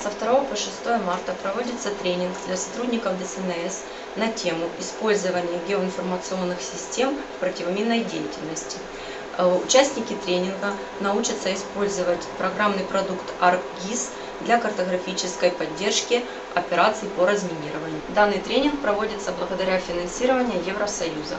С 2 по 6 марта проводится тренинг для сотрудников ДСНС на тему использования геоинформационных систем в противоминной деятельности. Э, участники тренинга научатся использовать программный продукт ArcGIS для картографической поддержки операций по разминированию. Данный тренинг проводится благодаря финансированию Евросоюза.